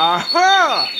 Uh-huh.